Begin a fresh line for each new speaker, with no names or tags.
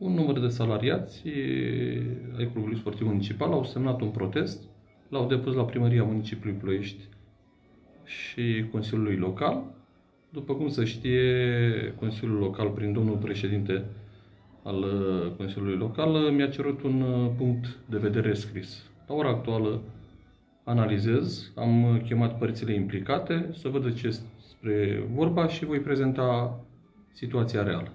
un număr de salariați ai Clubului Sportiv Municipal au semnat un protest, l-au depus la Primăria Municipiului Ploiești și Consiliului Local. După cum se știe, Consiliul Local, prin domnul președinte al uh, Consiliului Local, uh, mi-a cerut un uh, punct de vedere scris. La ora actuală analizez, am chemat părțile implicate să văd ce spre vorba și voi prezenta situația reală.